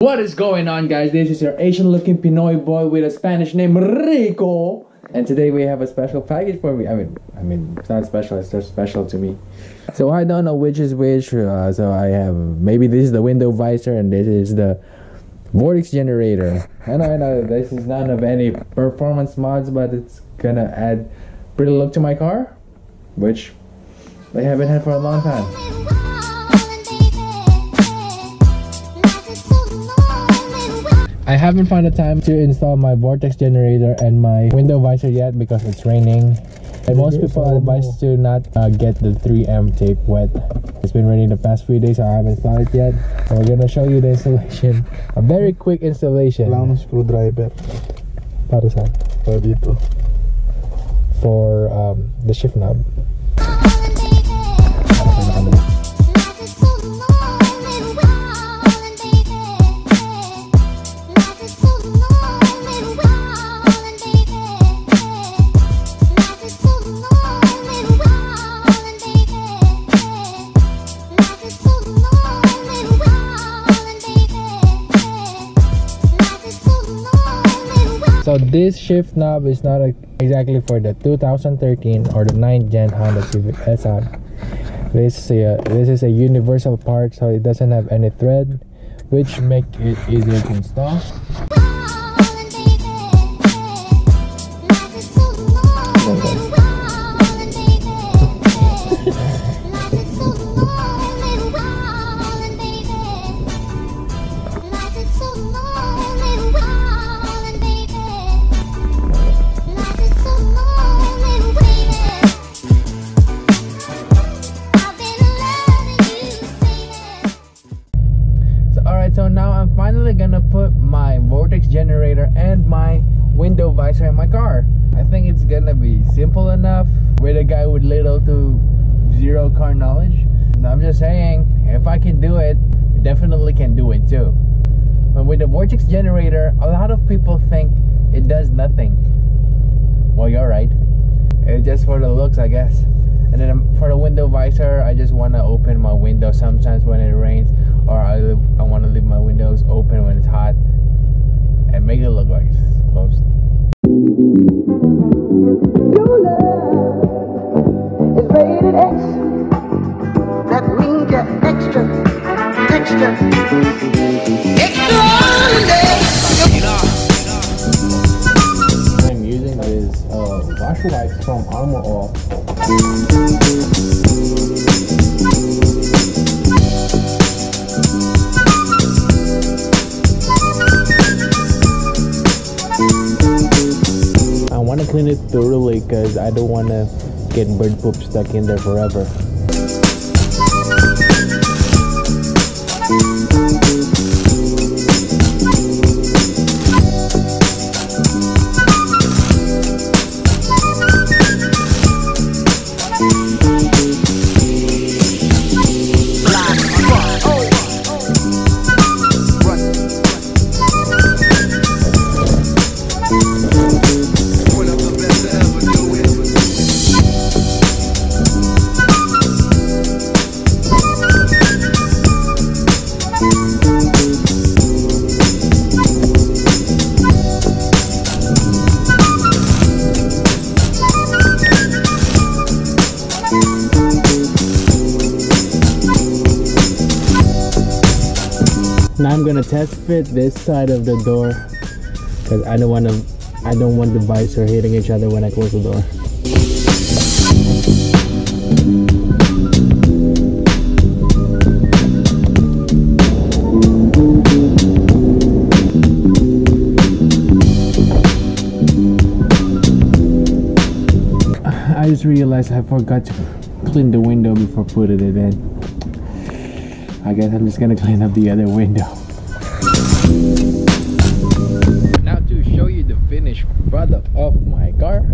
What is going on guys? This is your Asian looking Pinoy boy with a Spanish name Rico. And today we have a special package for me. I mean, I mean, it's not special, it's just special to me. So I don't know which is which. Uh, so I have, maybe this is the window visor and this is the vortex generator. I know, I know, this is none of any performance mods, but it's gonna add pretty look to my car, which I haven't had for a long time. I haven't found the time to install my vortex generator and my window visor yet because it's raining. And most people advise to not uh, get the 3M tape wet. It's been raining the past few days, so I haven't installed it yet. So we're gonna show you the installation. A very quick installation. Ng screwdriver. Para saan? Para dito. For um, the shift knob. This shift knob is not exactly for the 2013 or the 9th gen Honda Civic SR. This is a, this is a universal part, so it doesn't have any thread, which make it easier to install. So now I'm finally gonna put my vortex generator and my window visor in my car. I think it's gonna be simple enough with a guy with little to zero car knowledge. I'm just saying, if I can do it, definitely can do it too. But with the vortex generator, a lot of people think it does nothing. Well, you're right. It's just for the looks, I guess. And then for the window visor, I just want to open my window sometimes when it rains, or I, I want to leave my windows open when it's hot and make it look like it's closed. Your love is rated X. That means you're extra, extra, extraordinary. What I'm using is uh, washer wipes from Armor All. Want to clean it thoroughly because I don't want to get bird poop stuck in there forever. Now I'm gonna test fit this side of the door because I don't want to. I don't want the visor hitting each other when I close the door. I just realized I forgot to clean the window before putting it in. I guess I'm just gonna clean up the other window. Now to show you the finished product of my car.